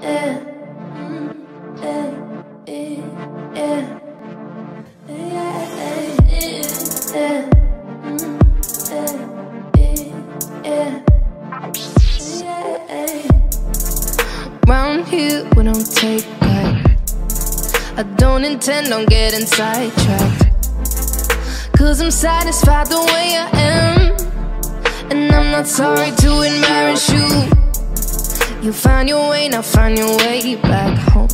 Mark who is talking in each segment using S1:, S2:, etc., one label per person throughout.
S1: Round here we don't take back. I don't intend on getting sidetracked. Cause I'm satisfied the way I am. And I'm not sorry to you. You find your way, now find your way back home.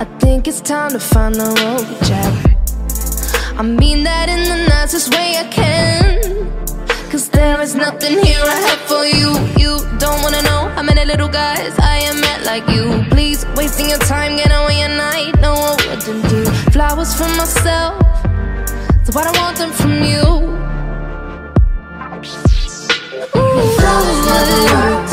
S1: I think it's time to find the road, Jack. I mean that in the nicest way I can. Cause there is nothing here I have for you. You don't wanna know how many little guys I am met like you. Please, wasting your time, get away at night. No, I wouldn't do flowers for myself. So I don't want them from you. Ooh, flowers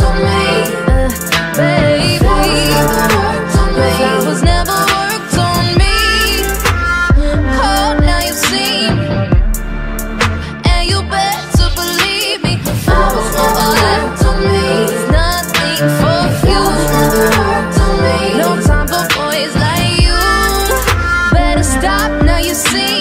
S1: No time for boys like you. Better stop now you see.